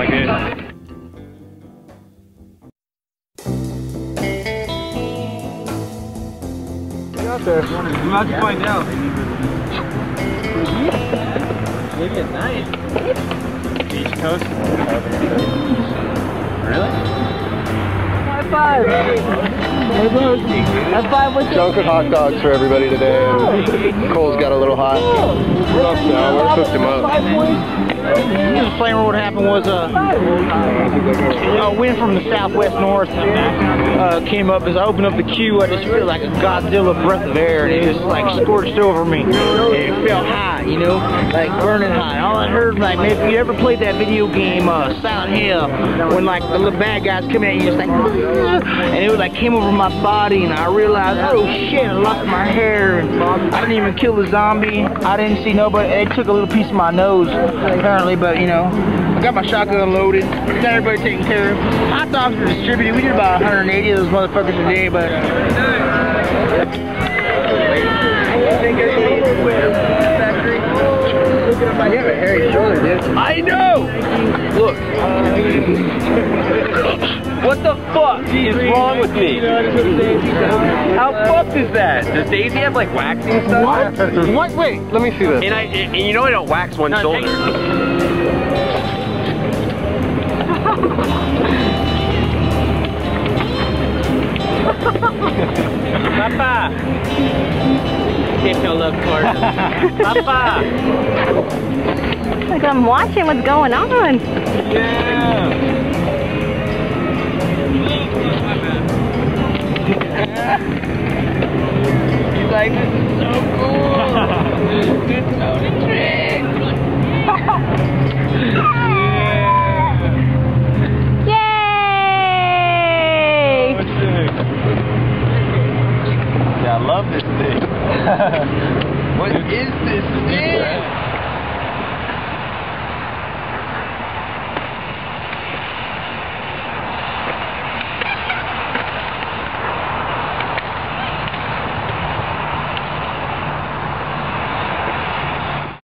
like this. out there. I'm about to find out. Maybe at night. East Coast. Really? High five. High five. What's Dunkin' hot dogs for everybody today, coals got a little hot. No, we're cooked him up. Just explain what happened was uh, a wind from the southwest north uh, came up. As I opened up the queue, I just feel like a Godzilla breath of air, and it just like scorched over me. And it felt hot, you know, like burning hot. All I heard, like, maybe you ever played that video game, uh, Silent Hill, when like the little bad guys come at you, just like, and it was like came over my body, and I realized, oh shit, I lost my hair, I didn't even kill the zombie. I didn't see nobody. They took a little piece of my nose, apparently, but you know, got my shotgun loaded, got everybody taken care of. Hot dogs were distributed. We did about 180 of those motherfuckers a day, but. You have a hairy shoulder, dude. I know! Look. What the fuck is wrong with me? How fucked is that? Does Daisy have like waxing stuff? What? What? Wait, let me see this. And I and you know I don't wax one shoulder. Papa! Take a look for Papa! Like I'm watching what's going on. You like this love this thing. What is this thing?